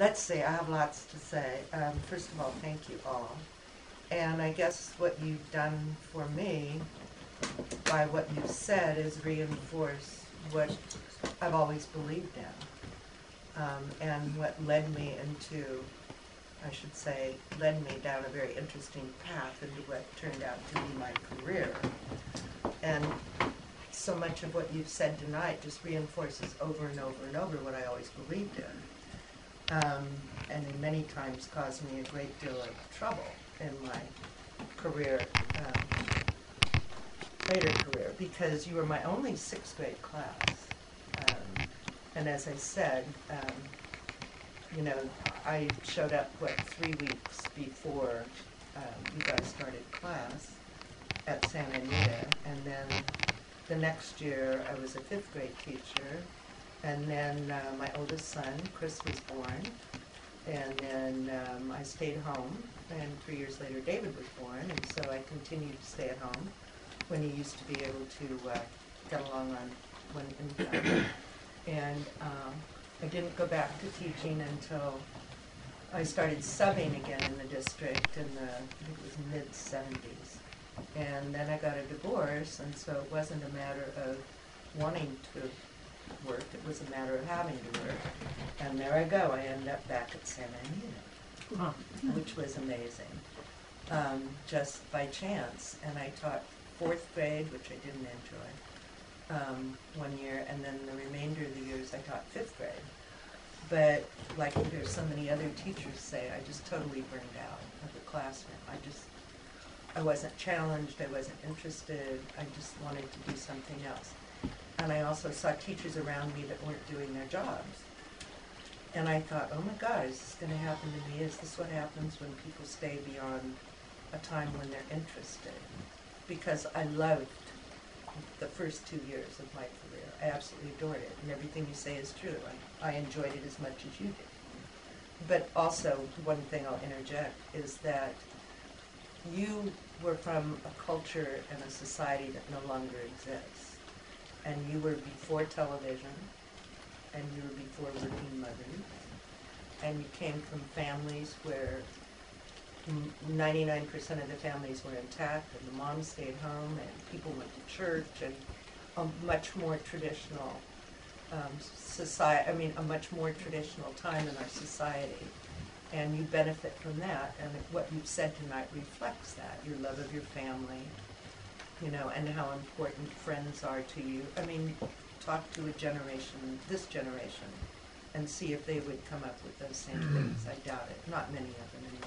let's see, I have lots to say. Um, first of all, thank you all. And I guess what you've done for me by what you've said is reinforce what I've always believed in. Um, and what led me into, I should say, led me down a very interesting path into what turned out to be my career. And so much of what you've said tonight just reinforces over and over and over what I always believed in. Um, and many times caused me a great deal of trouble in my career, um, later career, because you were my only sixth grade class. Um, and as I said, um, you know, I showed up, what, three weeks before um, you guys started class at Santa Anita, and then the next year I was a fifth grade teacher, and then uh, my oldest son, Chris, was born, and then um, I stayed home, and three years later David was born, and so I continued to stay at home when he used to be able to uh, get along on one. And um, I didn't go back to teaching until I started subbing again in the district in the, it was mid 70s. And then I got a divorce, and so it wasn't a matter of wanting to work, it was a matter of having to work. And there I go, I ended up back at Santa Anita, Wow. which was amazing, um, just by chance. And I taught fourth grade, which I didn't enjoy, um, one year, and then the remainder of the years I taught fifth grade. But like there's so many other teachers say, I just totally burned out of the classroom. I just, I wasn't challenged, I wasn't interested, I just wanted to do something else. And I also saw teachers around me that weren't doing their jobs. And I thought, oh my God, is this gonna happen to me? Is this what happens when people stay beyond a time when they're interested? Because I loved the first two years of my career. I absolutely adored it, and everything you say is true. I, I enjoyed it as much as you did. But also, one thing I'll interject is that you were from a culture and a society that no longer exists. And you were before television, and you were before working mothers, and you came from families where ninety-nine percent of the families were intact, and the moms stayed home, and people went to church, and a much more traditional um, society, I mean, a much more traditional time in our society. And you benefit from that, and what you've said tonight reflects that, your love of your family, you know, and how important friends are to you. I mean, talk to a generation, this generation, and see if they would come up with those same things. I doubt it. Not many of them anyway.